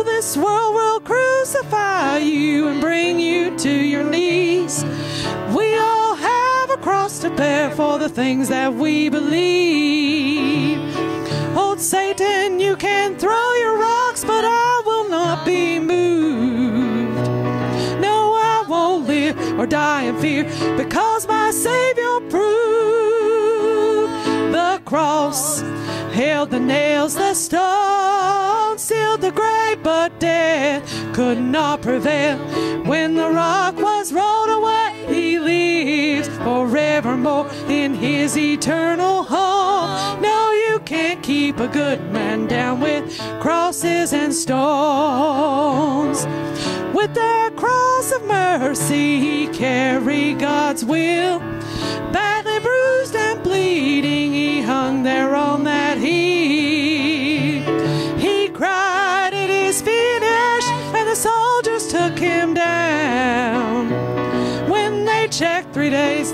Well, this world will crucify you and bring you to your knees. We all have a cross to bear for the things that we believe. Old Satan, you can throw your rocks, but I will not be moved. No, I won't live or die in fear because my Savior proved the cross, held the nails, the stone, sealed the grave, but death could not prevail. When the rock was rolled away, he lives forevermore in his eternal home. No, you can't keep a good man down with crosses and stones. With their cross of mercy, he carried God's will.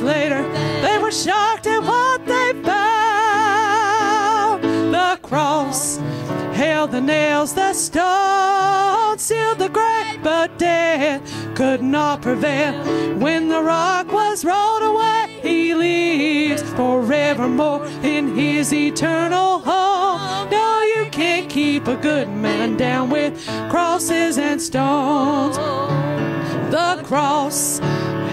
Later, they were shocked at what they found. The cross held the nails, the stone sealed the grave, but death could not prevail. When the rock was rolled away, he lives forevermore in his eternal home. No, can't keep a good man down with crosses and stones. The cross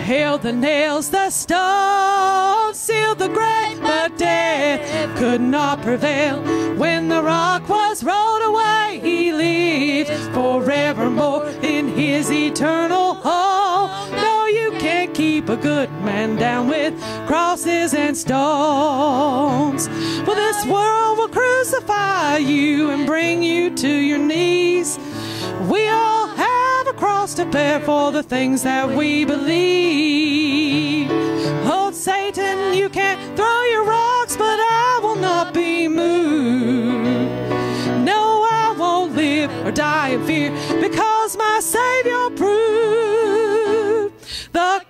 held the nails, the stone sealed the grave, but death could not prevail. When the rock was rolled away, he lives forevermore in his eternal home. No, you can't keep a good man down with crosses and stones. Well, this world will crucify you and bring you to your knees. We all have a cross to bear for the things that we believe. Oh, Satan, you can't throw your rocks, but I will not be moved. No, I won't live or die in fear because my Savior proved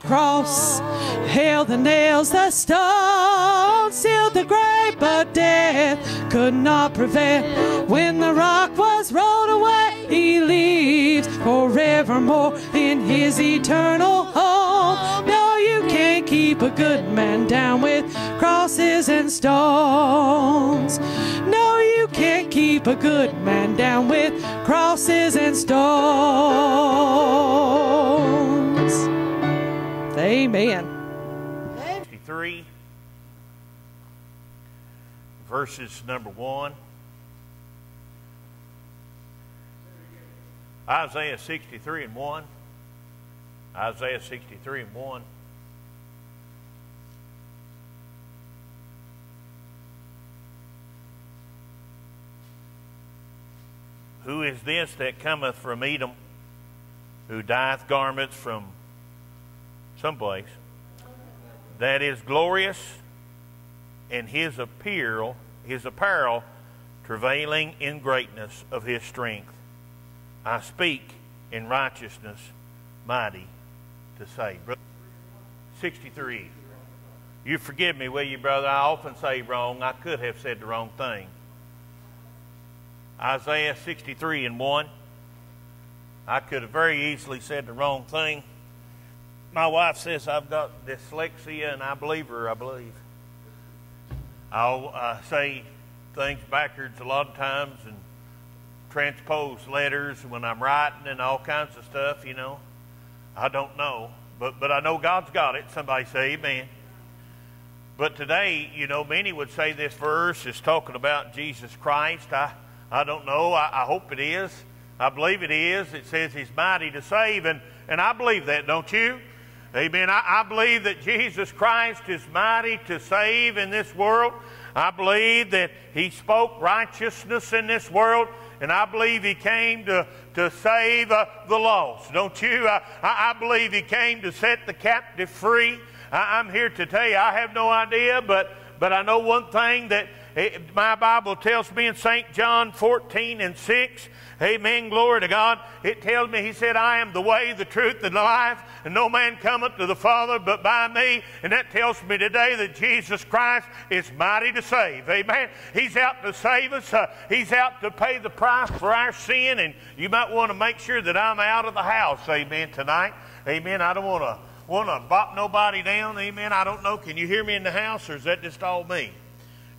cross held the nails, the stone sealed the grave, but death could not prevail. When the rock was rolled away, he lives forevermore in his eternal home. No, you can't keep a good man down with crosses and stones. No, you can't keep a good man down with crosses and stones. Amen. 63, verses number 1. Isaiah 63 and 1. Isaiah 63 and 1. Who is this that cometh from Edom, who dyeth garments from someplace? that is glorious in his apparel, his apparel, travailing in greatness of his strength. I speak in righteousness, mighty to save. 63. You forgive me, will you, brother? I often say wrong. I could have said the wrong thing. Isaiah 63 and 1. I could have very easily said the wrong thing my wife says I've got dyslexia, and I believe her, I believe. I'll uh, say things backwards a lot of times and transpose letters when I'm writing and all kinds of stuff, you know. I don't know. But, but I know God's got it. Somebody say amen. But today, you know, many would say this verse is talking about Jesus Christ. I, I don't know. I, I hope it is. I believe it is. It says he's mighty to save, and, and I believe that, don't you? Amen. I, I, believe that Jesus Christ is mighty to save in this world. I believe that He spoke righteousness in this world. And I believe He came to, to save uh, the lost. Don't you? I, I believe He came to set the captive free. I, I'm here to tell you, I have no idea, but, but I know one thing that It, my Bible tells me in St. John 14 and 6, Amen, glory to God. It tells me, He said, I am the way, the truth, and the life, and no man cometh to the Father but by me. And that tells me today that Jesus Christ is mighty to save. Amen. He's out to save us. Uh, he's out to pay the price for our sin. And you might want to make sure that I'm out of the house. Amen. Tonight. Amen. I don't want to want to bop nobody down. Amen. I don't know. Can you hear me in the house, or is that just all me?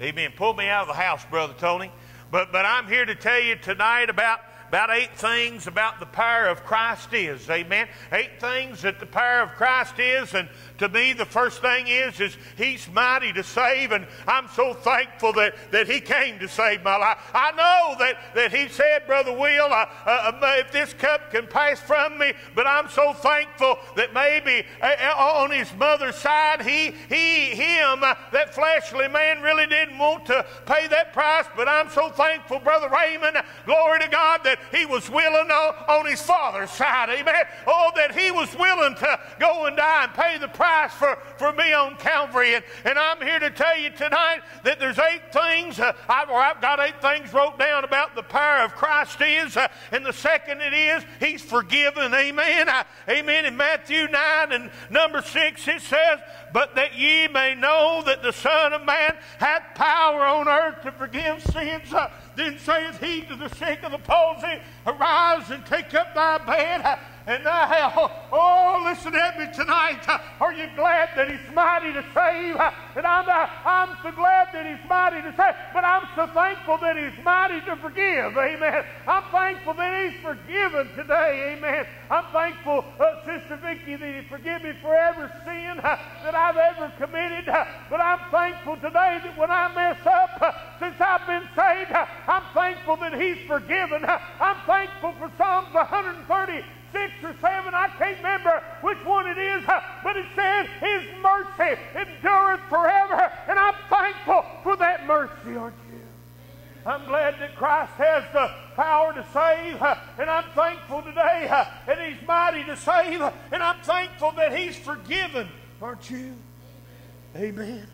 Amen. Pull me out of the house, brother Tony. But but I'm here to tell you tonight about about eight things about the power of Christ is. Amen. Eight things that the power of Christ is, and to me, the first thing is, is He's mighty to save, and I'm so thankful that, that He came to save my life. I know that, that He said, Brother Will, uh, uh, if this cup can pass from me, but I'm so thankful that maybe uh, uh on His mother's side, He, He, Him, that fleshly man really didn't want to pay that price, but I'm so thankful, Brother Raymond, glory to God, that He was willing on, on His Father's side, amen. Oh, that He was willing to go and die and pay the price price for, for me on Calvary. And, and I'm here to tell you tonight that there's eight things, uh, I've, I've got eight things wrote down about the power of Christ is. Uh, and the second it is, He's forgiven. Amen. Uh, amen. In Matthew 9 and number 6, it says, But that ye may know that the Son of Man hath power on earth to forgive sins. Uh, then saith he to the sick of the palsy, Arise and take up thy bed and now, oh, listen at me tonight. Are you glad that He's mighty to save? And I'm, I'm so glad that He's mighty to save, but I'm so thankful that He's mighty to forgive. Amen. I'm thankful that He's forgiven today. Amen. I'm thankful, uh, Sister Vicki, that He forgive me for every sin uh, that I've ever committed. Uh, but I'm thankful today that when I mess up, uh, since I've been saved, uh, I'm thankful that He's forgiven. Uh, I'm thankful for Psalms 130 six or seven, I can't remember which one it is, uh, but it says His mercy endureth forever. And I'm thankful for that mercy, aren't you? I'm glad that Christ has the power to save, uh, and I'm thankful today uh, that He's mighty to save, and I'm thankful that He's forgiven, aren't you? Amen.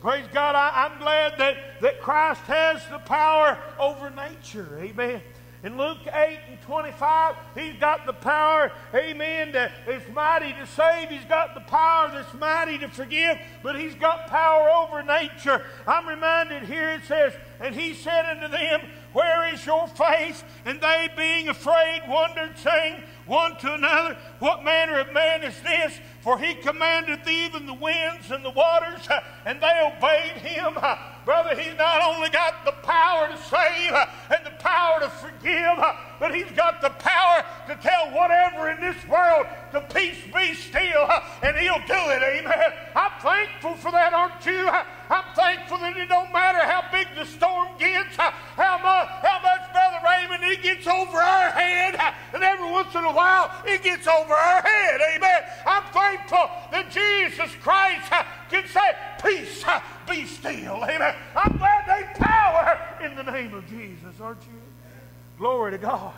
Praise God. I, am glad that, that Christ has the power over nature. Amen. In Luke 8 and 25, he's got the power, amen, that is mighty to save. He's got the power that's mighty to forgive, but he's got power over nature. I'm reminded here it says, And he said unto them, Where is your faith? And they, being afraid, wondered, saying one to another, What manner of man is this? For he commandeth even the winds and the waters, and they obeyed him. Brother, he's not only got the power to save but he's got the power to tell whatever in this world to peace be still, and he'll do it. Amen. I'm thankful for that, aren't you? I'm thankful that it don't matter how big the storm gets, how much, how much Brother Raymond, it gets over our head, and every once in a while it gets over our head. Amen. I'm thankful that Jesus Christ can say, Peace, be still. Amen. I'm glad they power in the name of Jesus, aren't you? Glory to God.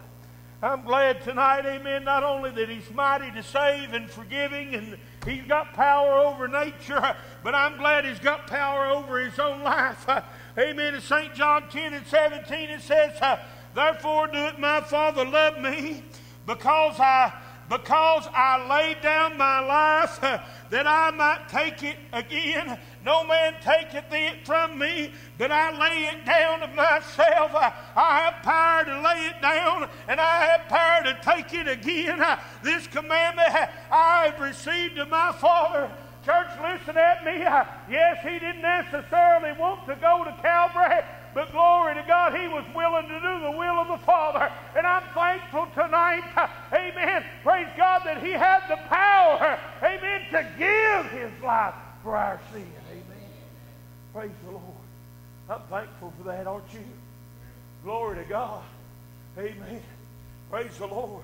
I'm glad tonight, amen, not only that He's mighty to save and forgiving and He's got power over nature, but I'm glad He's got power over His own life. Amen. In St. John 10 and 17, it says, Therefore doeth my Father love me, because I because I laid down my life that I might take it again. No man taketh it from me, but I lay it down of myself. I, have power to lay it down, and I have power to take it again. This commandment I have received of my Father. Church, listen at me. Yes, he didn't necessarily want to go to Calvary, but glory to God, he was willing to do the will of the Father. And I'm thankful tonight, amen, praise God, that he had the power, amen, to give his life for our sin. Praise the Lord. I'm thankful for that, aren't you? Glory to God. Amen. Praise the Lord.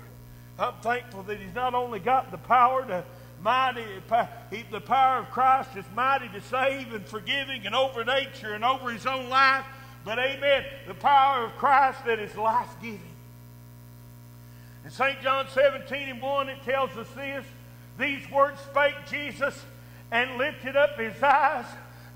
I'm thankful that he's not only got the power to mighty, the power of Christ is mighty to save and forgiving and over nature and over his own life, but amen, the power of Christ that is life giving. In St. John 17 and 1, it tells us this These words spake Jesus and lifted up his eyes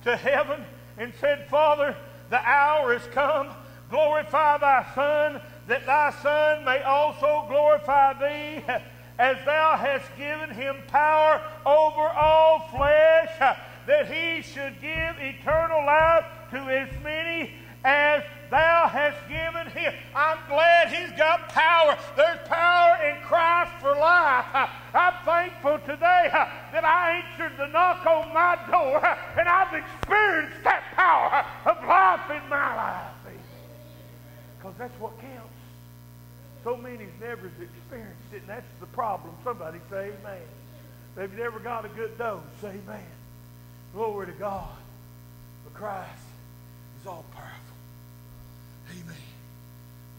to heaven and said, Father, the hour is come. Glorify thy Son, that thy Son may also glorify thee, as thou hast given him power over all flesh, that he should give eternal life to as many as thou hast given him. I'm glad he's got power. There's power in Christ for life. I'm thankful today that I answered the knock on my door and I've experienced that power of life in my life. Because that's what counts. So many's never experienced it, and that's the problem. Somebody say amen. They've never got a good dose. Say amen. Glory to God. But Christ is all powerful. Amen.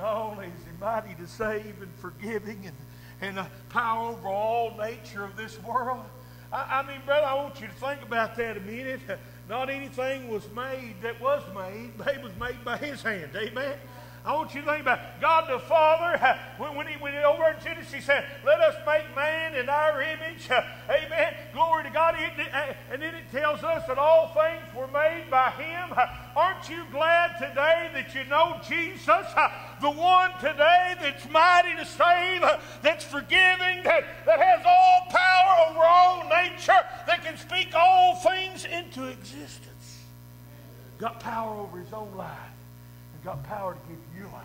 Only is he mighty to save and forgiving and, and a power over all nature of this world. I, I mean, brother, I want you to think about that a minute. Not anything was made that was made, but it was made by his hand. Amen. I want you to think about God the Father. When, he, went over in Genesis, he said, Let us make man in our image. Amen. Glory to God. And then it tells us that all things were made by him. Aren't you glad today that you know Jesus, the one today that's mighty to save, that's forgiving, that, that has all power over all nature, that can speak all things into existence? Got power over his own life and got power to give you life.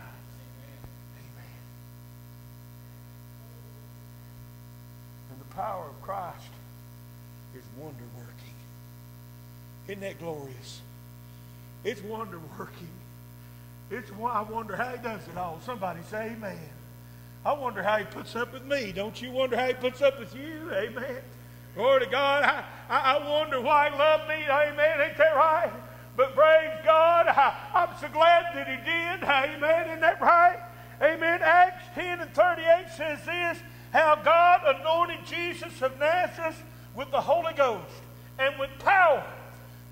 Amen. And the power of Christ is wonder working. Isn't that glorious? It's wonder working. It's I wonder how he does it all. Somebody say amen. I wonder how he puts up with me. Don't you wonder how he puts up with you? Amen. Glory to God. I, I, I wonder why he loved me. Amen. Ain't that right? But praise God, I, am so glad that He did. Amen. Isn't that right? Amen. Acts 10 and 38 says this how God anointed Jesus of Nazareth with the Holy Ghost and with power,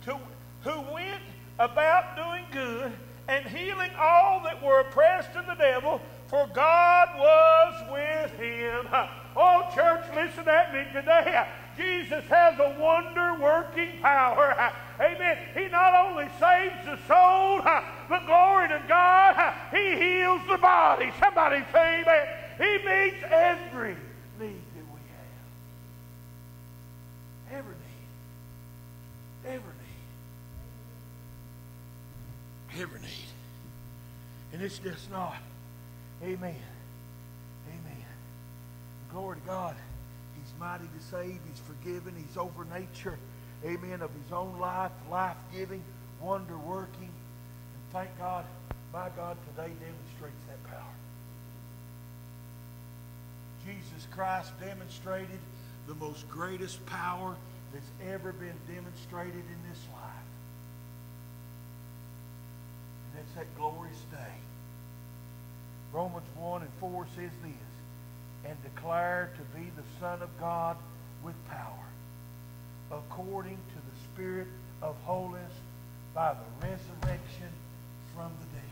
to, who went about doing good and healing all that were oppressed of the devil, for God was with him. Oh, church, listen at me today. Jesus has a wonder working power. Amen. He not only saves the soul, but glory to God, He heals the body. Somebody say amen. He meets every need that we have. Every need. Every need. Every need. And it's just not. Amen. Amen. Glory to God. He's mighty to save. He's forgiven. He's over nature. Amen. Of his own life, life giving, wonder working. And thank God, my God today demonstrates that power. Jesus Christ demonstrated the most greatest power that's ever been demonstrated in this life. And that's that glorious day. Romans 1 and 4 says this and declare to be the Son of God with power, according to the Spirit of holiness by the resurrection from the dead.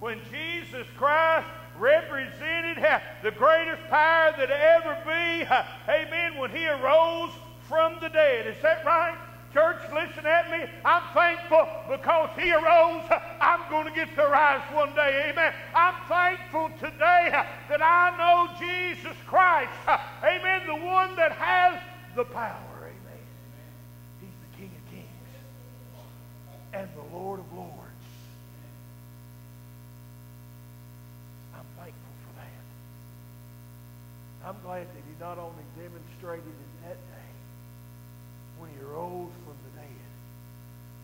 When Jesus Christ represented the greatest power that ever be, amen, when he arose from the dead. Is that right? Church, listen at me. I'm thankful because he arose. I'm going to get to rise one day. Amen. I'm thankful today that I know Jesus Christ. Amen. The one that has the power. Amen. He's the King of Kings and the Lord of Lords. I'm thankful for that. I'm glad that he not only demonstrated it that day, when he rose from the dead.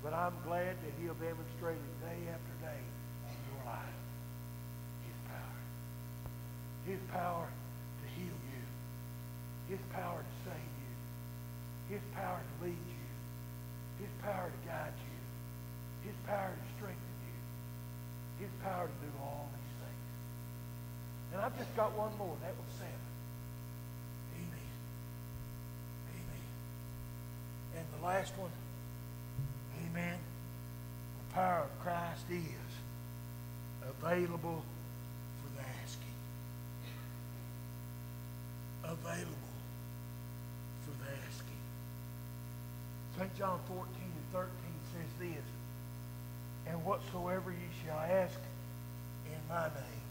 But I'm glad that he'll demonstrate it day after day in your life. His power. His power to heal you. His power to save you. His power to lead you. His power to guide you. His power to strengthen you. His power to do all these things. And I've just got one more. That was seven. And the last one, amen, the power of Christ is available for the asking. Available for the asking. St. John 14 and 13 says this, and whatsoever ye shall ask in my name.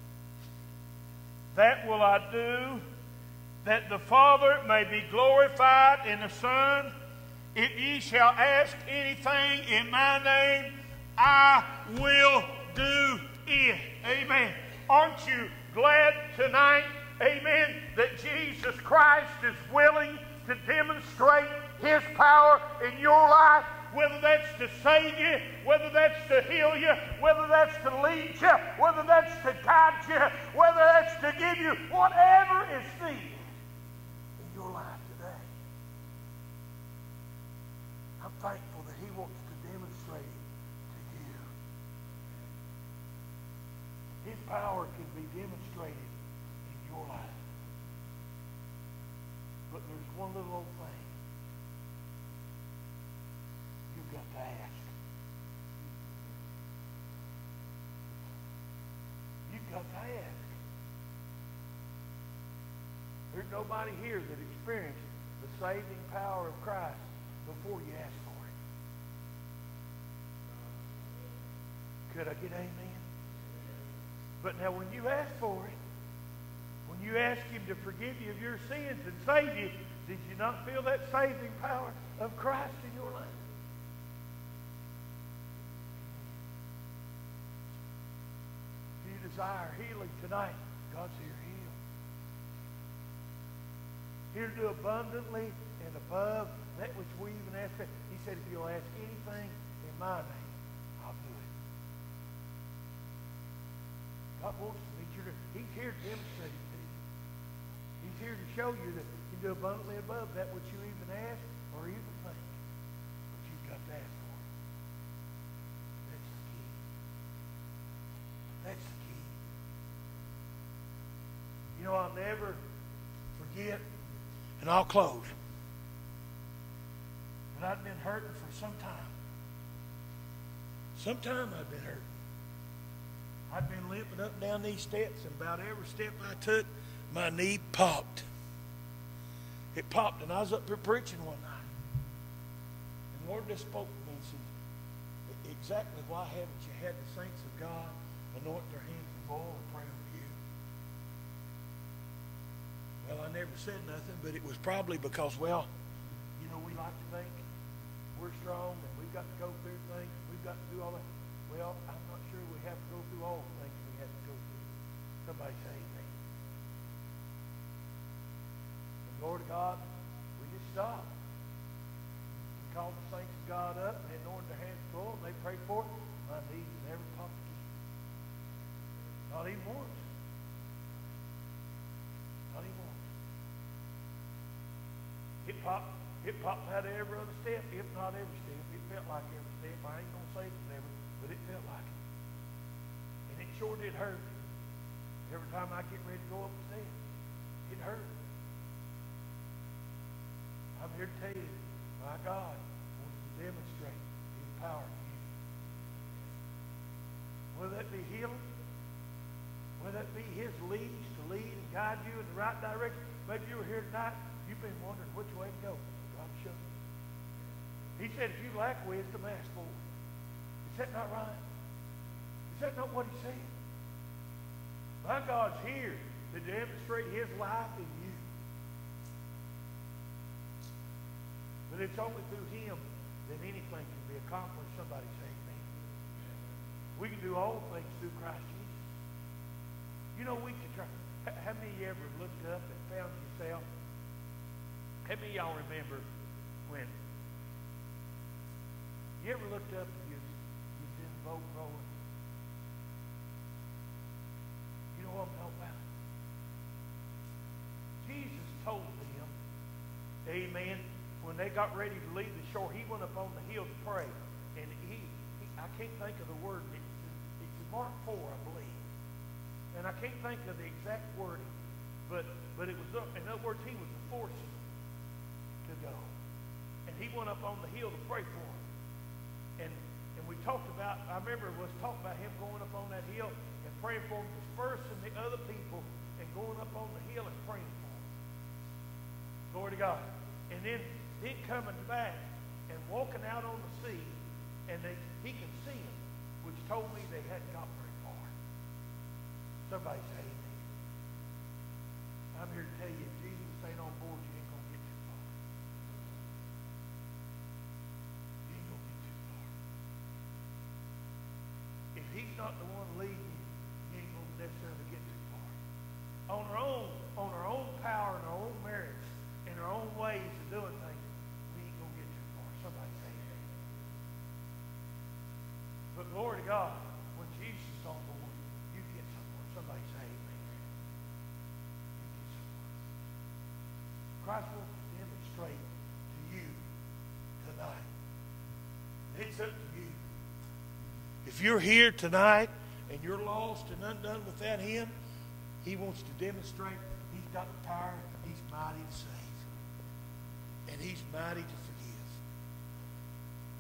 That will I do, that the Father may be glorified in the Son. If ye shall ask anything in my name, I will do it. Amen. Aren't you glad tonight, amen, that Jesus Christ is willing to demonstrate his power in your life? Whether that's to save you, whether that's to heal you, whether that's to lead you, whether that's to guide you, whether that's to give you whatever is needed in your life today. Thankful that He wants to demonstrate it to you. His power can be demonstrated in your life. But there's one little old thing. You've got to ask. You've got to ask. There's nobody here that experienced the saving power of Christ before you ask for it. Could I get amen? But now when you ask for it, when you ask him to forgive you of your sins and save you, did you not feel that saving power of Christ in your life? If you desire healing tonight, God's here. Here to do abundantly and above that which we even ask. He said, if you'll ask anything in my name, I'll do it. God wants to meet you. He's here to demonstrate it to you. He's here to show you that you can do abundantly above that which you even ask or even think. But you've got to ask for it. That's the key. That's the key. You know, I'll never forget, and I'll close, but I've been hurting for some time. Some time I've been hurting. I'd been limping up and down these steps, and about every step I took, my knee popped. It popped, and I was up here preaching one night. And the Lord just spoke to me and said, Exactly why haven't you had the saints of God anoint their hands with oil and pray over you? Well, I never said nothing, but it was probably because, well, you know, we like to think we're strong and we've got to go through things, we've got to do all that. Well, I'm not sure we have to go through all the things we have to go through. Somebody say amen. And Lord God, we just stopped. We called the saints of God up and they anointed their hands oil and they prayed for it. My knees never popped again. Not even once. Not even once. It popped, it popped out of every other step, if not every step. It felt like every step. I ain't gonna say it was every, but it felt like it. And it hurt. Every time I get ready to go up the stairs, it It hurt. I'm here to tell you, my God wants to demonstrate His power to you. Whether that be healing, whether that be His leads to lead and guide you in the right direction. Maybe you were here tonight, you've been wondering which way to go. God will show you. He said, if you lack wisdom, ask for it. Is that not right? Is that not what He said? My God's here to demonstrate His life in you. But it's only through Him that anything can be accomplished. Somebody say amen. We can do all things through Christ Jesus. You know, we can try. How many of you ever looked up and found yourself? How many of y'all remember when you ever looked up and you, you the boat rolling? Jesus told them, amen, when they got ready to leave the shore, he went up on the hill to pray. And he, he I can't think of the word. It's, it's Mark 4, I believe. And I can't think of the exact wording. But, but it was, in other words, he was forced to go. And he went up on the hill to pray for them. And, and we talked about, I remember it was talking about him going up on that hill praying for them, first and the other people and going up on the hill and praying for them. Glory to God. And then, then coming back and walking out on the sea, and they, he can see them. which told me they hadn't got very far. Somebody say amen. I'm here to tell you, if Jesus ain't on board, you ain't going to get too far. You ain't going to get too far. If he's not the one leading you, you ain't going to necessarily get too far. On our own, on our own power and our own merits and our own ways of doing things, we ain't going to get too far. Somebody say amen. But glory to God, when Jesus is on board, you get somewhere. Somebody get. Christ to demonstrate to you tonight. It's up to you. If you're here tonight and you're lost and undone without Him, He wants to demonstrate He's got the power, He's mighty to save, and He's mighty to forgive.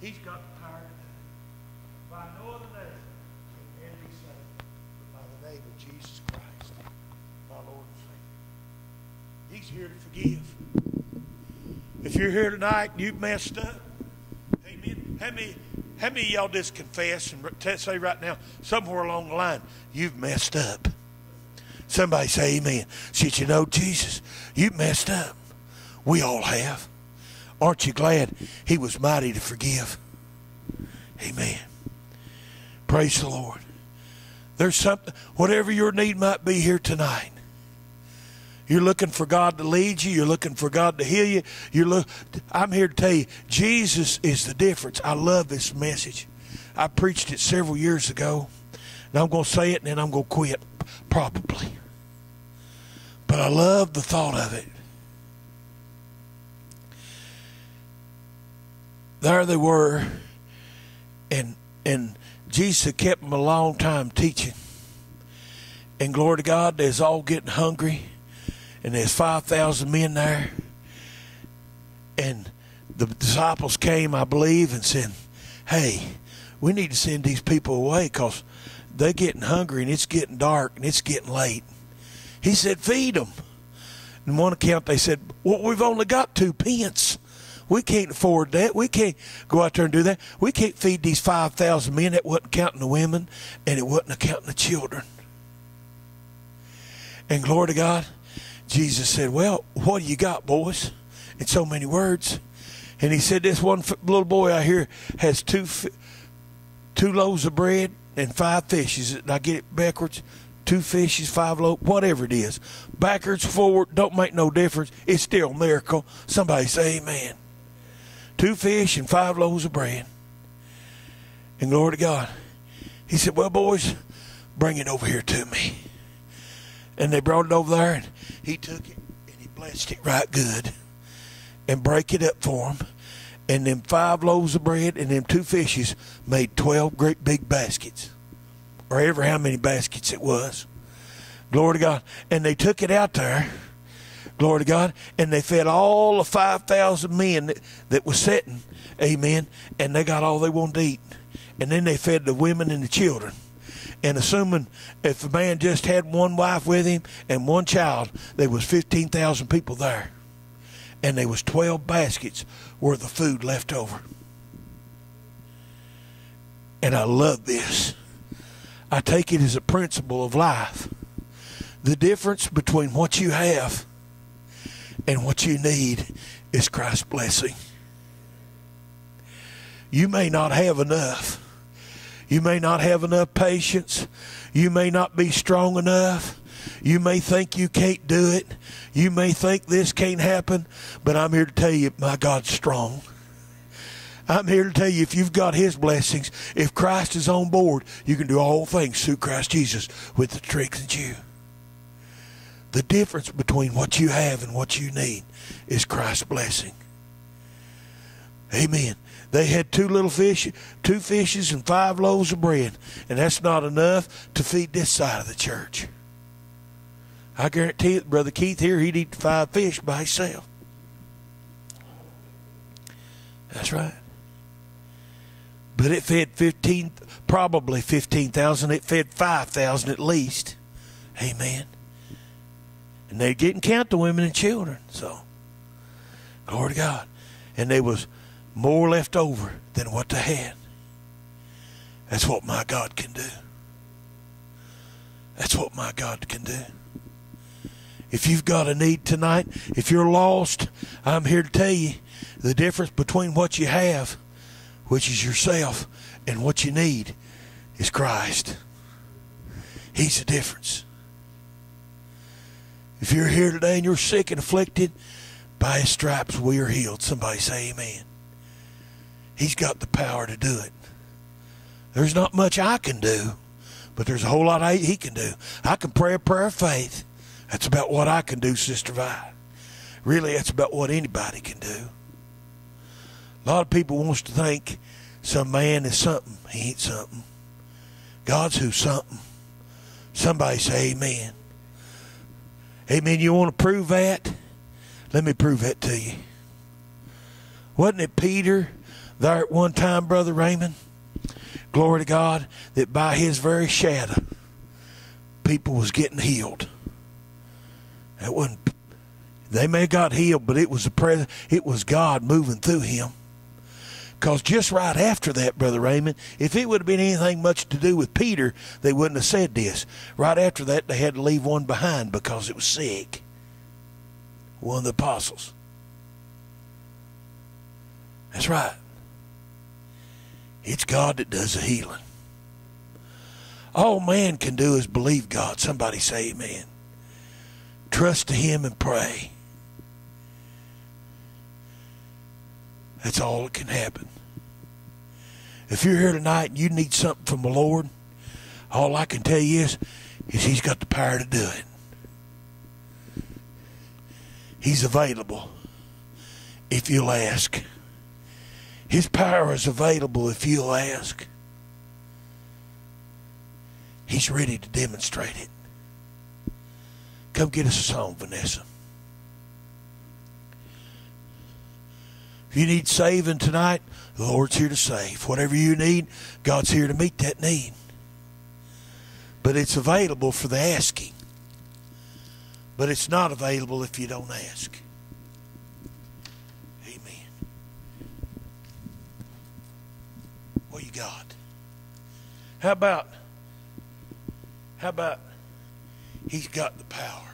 He's got the power to do it. By no other name can man be saved but by the name of Jesus Christ, my Lord and Savior. He's here to forgive. If you're here tonight and you've messed up, amen. How many, how many y'all just confess and say right now, somewhere along the line, you've messed up? Somebody say amen. Said, you know, Jesus, you messed up. We all have. Aren't you glad he was mighty to forgive? Amen. Praise the Lord. There's something, whatever your need might be here tonight. You're looking for God to lead you. You're looking for God to heal you. You're look, I'm here to tell you, Jesus is the difference. I love this message. I preached it several years ago, and I'm going to say it, and then I'm going to quit, probably. But I love the thought of it. There they were, and and Jesus kept them a long time teaching. And glory to God, they's all getting hungry and there's 5,000 men there. And the disciples came, I believe, and said, Hey, we need to send these people away because they're getting hungry and it's getting dark and it's getting late. He said, Feed them. In one account, they said, Well, we've only got two pence. We can't afford that. We can't go out there and do that. We can't feed these 5,000 men. That wasn't counting the women and it wasn't counting the children. And glory to God, Jesus said, Well, what do you got, boys? In so many words. And he said, This one little boy out here has two, two loaves of bread and five fishes. Did I get it backwards? Two fishes, five loaves, whatever it is. Backwards, forward, don't make no difference. It's still a miracle. Somebody say amen. Two fish and five loaves of bread. And glory to God. He said, Well, boys, bring it over here to me. And they brought it over there, and he took it and he blessed it right good and break it up for them. And them five loaves of bread and them two fishes made 12 great big baskets, or ever how many baskets it was. Glory to God. And they took it out there, glory to God, and they fed all the 5,000 men that, that was sitting, amen, and they got all they wanted to eat. And then they fed the women and the children and assuming if a man just had one wife with him and one child, there was 15,000 people there. And there was 12 baskets worth of food left over. And I love this. I take it as a principle of life. The difference between what you have and what you need is Christ's blessing. You may not have enough you may not have enough patience. You may not be strong enough. You may think you can't do it. You may think this can't happen. But I'm here to tell you, my God's strong. I'm here to tell you if you've got His blessings, if Christ is on board, you can do all things through Christ Jesus with the strength that you. The difference between what you have and what you need is Christ's blessing. Amen. They had two little fish, two fishes and five loaves of bread, and that's not enough to feed this side of the church. I guarantee it, Brother Keith here, he'd eat five fish by himself. That's right. But it fed 15, probably 15,000. It fed 5,000 at least. Amen. And they didn't count the women and children. So, glory to God. And there was more left over than what they had. That's what my God can do. That's what my God can do. If you've got a need tonight, if you're lost, I'm here to tell you the difference between what you have, which is yourself, and what you need is Christ. He's the difference. If you're here today and you're sick and afflicted, by his stripes we are healed. Somebody say amen. He's got the power to do it. There's not much I can do, but there's a whole lot he can do. I can pray a prayer of faith. That's about what I can do, Sister Vi. Really, that's about what anybody can do. A lot of people wants to think some man is something. He ain't something. God's who something. Somebody say amen. Amen. You want to prove that? Let me prove that to you. Wasn't it Peter there at one time, Brother Raymond? Glory to God, that by his very shadow, people was getting healed. That wasn't they may have got healed, but it was the pres- it was God moving through him. Because just right after that, Brother Raymond, if it would have been anything much to do with Peter, they wouldn't have said this. Right after that, they had to leave one behind because it was sick. One of the apostles. That's right. It's God that does the healing. All man can do is believe God. Somebody say amen. Trust to Him and pray. That's all that can happen. If you're here tonight and you need something from the Lord, all I can tell you is, is He's got the power to do it. He's available if you'll ask. His power is available if you'll ask. He's ready to demonstrate it. Come get us a song, Vanessa. If you need saving tonight, the Lord's here to save. Whatever you need, God's here to meet that need. But it's available for the asking. But it's not available if you don't ask. Amen. What you got? How about how about he's got the power?